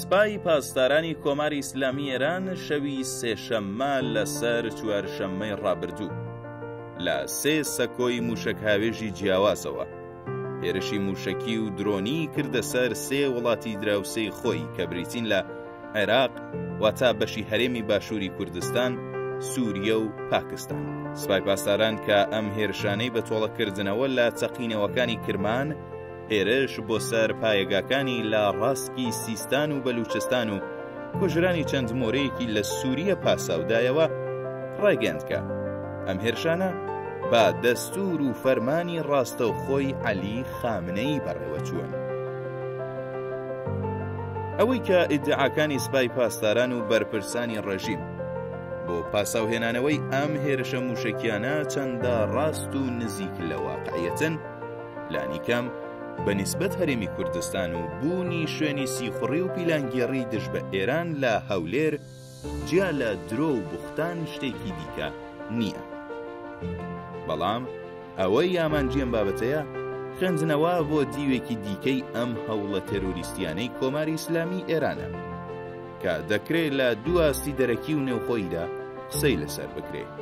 سپای پاسدارانی کۆماری ئیسلامی ئێران شەوی سێشەممە لەسەر چوارشەممەی ڕابردوو لە سێ سەکۆی موشک هاوێژی جیاوازەوە هێرشی مووشەکی و درۆنی کردە سەر سێ وڵاتی دراوسێی خۆی کە بریتین لە عێراق واتا بەشی هەرێمی باشووری کوردستان سووریە و پاکستان سپای پاسداران کە ئەم هێرشانەی بە تۆڵەکردنەوە لە چەقینەوەکانی کرمان هێرش بۆ سەر پایەگاکانی لە ڕاستکی سیستان و بەلوچستان و کوژرانی چەند مۆرەیەکی لە سووریە پاساودایەوە ڕایگەندکە ئەم هێرشانە با دەستور و فەرمانی ڕاستەوخۆی عەلی خامنەی بەڕێوەچوون. ئەوەی کە ئیدعاکانی سپای پاسداران و بەرپرسانی ڕژیم بۆ پاساوهێنانەوەی ئەم هێرشە موشەکیانە چەندە ڕاست و نزیک لە واقعەتن، لانیکەم بە نیسبەت هەرێمی کوردستان و بوونی شوێنی سیخوڕی و پیلانگێڕی دژ بە ئێران لە هەولێر جیا لە درۆ و بوختان شتێکی دیکە نییە بەڵام ئەوەی یامانجیێن بابەتەیە خوێندنەوە بۆ دیوێکی دیکەی ئەم هەوڵە تەروریستیانەی کۆماری ئیسلامی ئێرانە کە دەکرێت لە دواستی دەرەکی و نێوخۆیدا قسەی لەسەر بکرێت.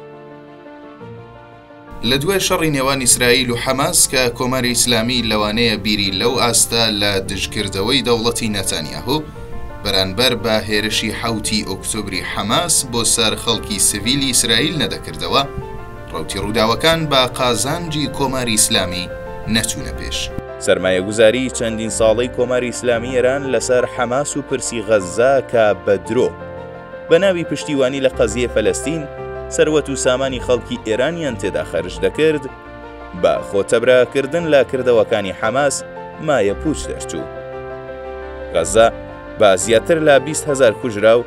لە دوای شەڕی نێوان ئیسرائیل و حەماس کە کۆماری ئیسلامی لەوانەیە بیری لەو ئاستە لە دژکردەوەی دەوڵەتی نەتانیاهۆ بەرانبەر بە هێرشی حەوتی ئۆکتۆبری حەماس بۆ سەر خەڵکی سڤیلی ئیسرائیل نەدەکردەوە، ڕەوتی ڕووداوەکان بە قازانجی کۆماری ئیسلامی نەچوونە پێش. سەرمایەگوزاریی چەندین ساڵەی کۆماری ئیسلامی ئێران لەسەر حەماس و پرسی غەززە کە بە درۆ، بە ناوی پشتیوانی لە قەزیەی فەلەستین سەروەت و سامانی خەڵکی ئێرانیان تێدا خەرج دەکرد، بە خۆتەبراکردن لە کردەوەکانی حەماس مایە پووچ دەرچوو. غەززە بە زیاتر لە بیست هەزار کوژراو،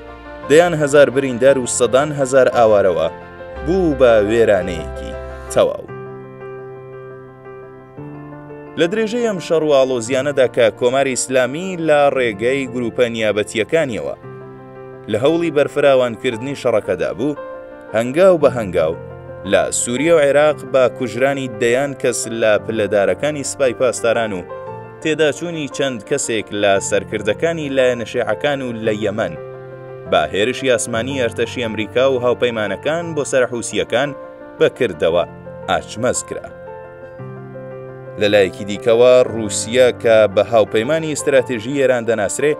دەیان هەزار بریندار و سەدان هەزار ئاوارەوە بوو بە وێرانەیەکی تەواو. لە درێژەی ئەم شەڕ و ئاڵۆزیانەدا کە کۆماری ئیسلامی لە ڕێگەی گروپە نیابەتییەکانیەوە لە هەوڵی بەرفراوانکردنی شەڕەکەدا بوو، هەنگاو بە هەنگاو لە سووریە و عێراق بە کوژرانی دەیان کەس لە پلەدارەکانی سپای پاسداران و تێداچوونی چەند کەسێک لە سەرکردەکانی لایەنە شێعەکان و لە یەمەن بە هێرشی ئاسمانی ئەرتەشی ئەمریکا و هاوپەیمانەکان بۆ سەر حوسییەکان بە کردەوە ئاچمەز کرا. لەلایەکی دیکەوە رووسیا کە بە هاوپەیمانانی ئیستراتێژی ئێران دەناسرێ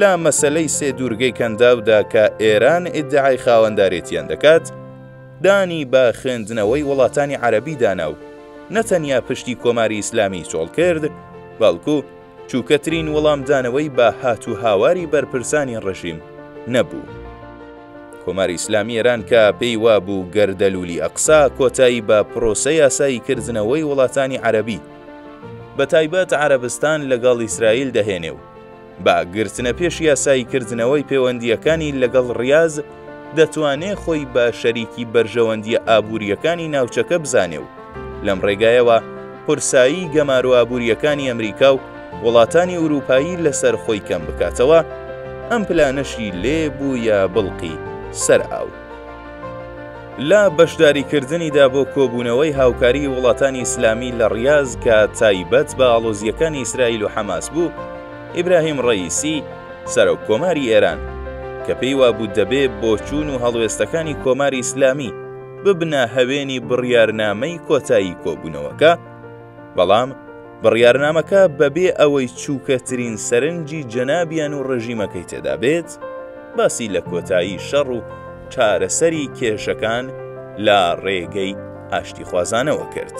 لە مەسلەی سێ دوورگەی کەنداودا کە ئێران ئیدعای خاوەندارێتیان دەکات دانی بە خوێندنەوەی وڵاتانی عەربی داناو نەتەنیا پشتی کۆماری ئیسلامی چۆڵ کرد بەڵکو چووکەترین وڵامدانەوەی بە هات و هاواری بەرپرسانی ڕژیم نەبوو. کۆماری ئیسلامی ئێران کە پێی وابوو گەردەلولی ئەقسا کۆتایی بە پرۆسە یاسایی کردنەوەی وڵاتانی عەرەبی بە تایبەت عەرەبستان لەگەڵ ئیسرائیل دەهێنێ و بە گرتنە پێش یاسایی کردنەوەی پێوەندییەکانی لەگەڵ ڕیاز دەتوانێ خۆی بە شەریکی بەرژەوەندییە ئابوورییەکانی ناوچەکە بزانێ و لەم ڕێگایەوە قورسایی گەمارۆ ئابووریەکانی ئەمریکا و وڵاتانی ئوروپایی لەسەر خۆی کەم بکاتەوە ئەم پلانەشی لێ بوو یا بڵقی سەر ئاو. لە بەشداریکردنیدا بۆ کۆبوونەوەی هاوکاری وڵاتانی ئیسلامی لە ڕاز کە تایبەت بە ئاڵۆزیەکانی ئیسرائیل و حەماس بوو، ئیبراهیم ڕئیسی سەرۆک کۆماری ئێران کە پێی وابوو دەبێ بۆچوون و هەڵوێستەکانی کۆماری ئیسلامی ببنە هەوێنی بڕیارنامەی کۆتایی کۆبوونەوەکە، بەڵام بڕیارنامەکە بەبێ ئەوەی چووکەترین سەرنجی جەنابیان و ڕژیمەکەی تێدا بێت، باسی لە کۆتایی شەڕ و چارەسەری کێشەکان لە ڕێگەی ئاشتی خوازانەوە کرد.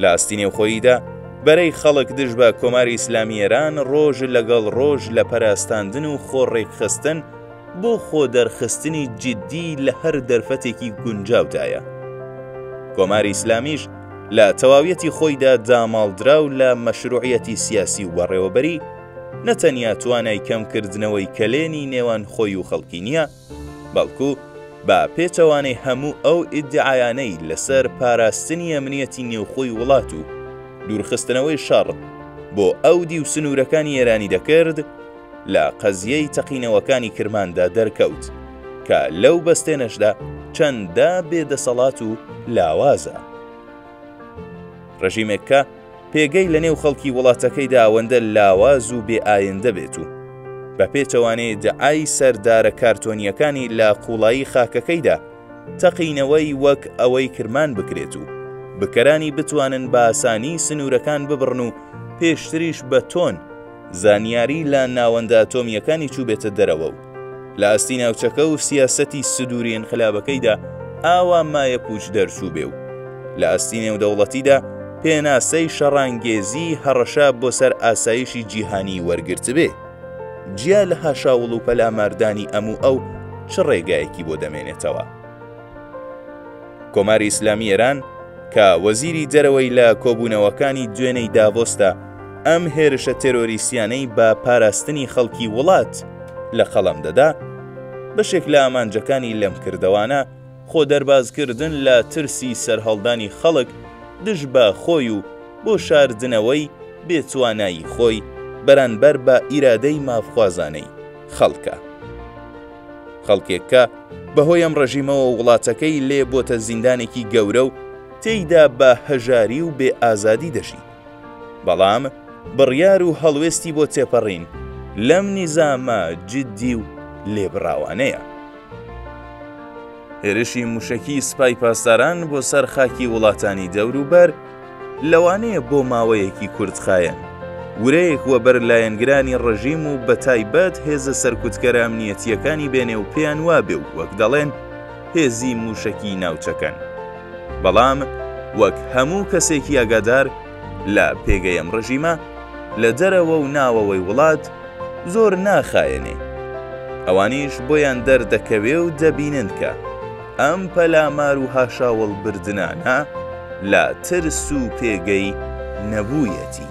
لە ئاستی نێوخۆییدا بەرەی خەڵک دژ بە کۆماری ئیسلامی ئێران ڕۆژ لەگەڵ ڕۆژ لە پەراستاندن و خۆڕێکخستن بۆ خۆ دەرخستنی جیددی لە هەر دەرفەتێکی گونجاودایە. کۆماری ئیسلامیش لە تەواویەتی خۆیدا داماڵدراو لە مەشروعیەتی سیاسی و بەڕێوەبەری، نە تەنیا توانای کەمکردنەوەی کەلێنی نێوان خۆی و خەڵکی نییە، بەڵکو بە پێچەوانەی هەموو ئەو ئیدعایانەی لەسەر پاراستنی ئەمنیەتی نێوخۆی وڵات و دوورخستنەوەی شەڕ بۆ ئەودیو سنوورەکانی ئێرانی دەکرد، لە قەزیەی تەقینەوەکانی کرماندا دەرکەوت، کە لەو بەستێنەشدا چەندە بێ دەسەڵات و لاوازە. ڕژیمێک کە پێگەی لە نێو خەڵکی وڵاتەکەیدا ئەوەندە لاواز و بێ ئایندە بێت و بە پێچەوانەی دعای سەردارە کارتۆنیەکانی لە قوڵایی خاکەکەیدا تەقینەوەی وەک ئەوەی کرمان بکرێت و بکەرانی بتوانن باسانی سنوورەکان ببڕن و پێشتریش بە تۆن زانیاری لە ناوەندە ئەتۆمییەکانی چووبێتە دەرەوە و لە ئاستی ناوچەکە و سیاسەتی سدووری انقلابەکەیدا ئاوا مایە پوچ دەرچوو بێ و لە ئاستی نێودەوڵەتیدا پێناسەی شەڕانگێزی هەڕەشە بۆ سەر ئاسایشی جیهانی وەرگرتبێ جیا لە هاشاوڵ و پەلاماردانی ئەم و ئەو چ ڕێگایەکی بۆ دەمێنێتەوە؟ کۆماری ئیسلامی ئێران کە وەزیری دەرەوەی لە کۆبوونەوەکانی دوێنەی داڤۆستا ئەم هێرشە تێرۆریسیانەی بە پاراستنی خەڵکی وڵات لە قەڵەم دەدا بەشێک لە ئامانجەکانی لەم کردەوانە خۆ دەربازکردن لە ترسی سەرهەڵدانی خەڵک دژ بە خۆی و بۆ شاردنەوەی بێتوانایی خۆی بەرانبەر بە ئیرادەی مافخوازانەی خەڵکە. خەڵکێک کە بەهۆی ئەم ڕژیمەوە وڵاتەکەی لێ بۆتە زیندانێکی گەورە و تێیدا بە هەژاری و بێ ئازادی دەژی بەڵام بڕیار و هەڵوێستی بۆ تێپەڕین لەم نیزامە جددی و لێبڕاوانەیە. هێرشی موشەکی سپای پاسداران بۆ سەر خاکی وڵاتانی دەوروبەر لەوانەیە بۆ ماوەیەکی کورتخایەن ورەیەک وە بەر لایەنگرانی ڕژیم و بە تایبەت هێزە سەرکوتکەرامنیەتیەکانی بێنێ و پێیان وابێ و وەک دەڵێن هێزی موشەکی ناوچەکەن بەڵام وەک هەموو کەسێکی ئەگادار لە پێگەی ئەم ڕژیمە لە دەرەوە و ناوەوەی وڵات زۆر ناخایەنێ ئەوانیش بۆیان دەردەکەوێ و دەبینن کە ئەم پەلامار و هاشاوڵ بردنانە لە ترس و پێگەی نەبوویەتی.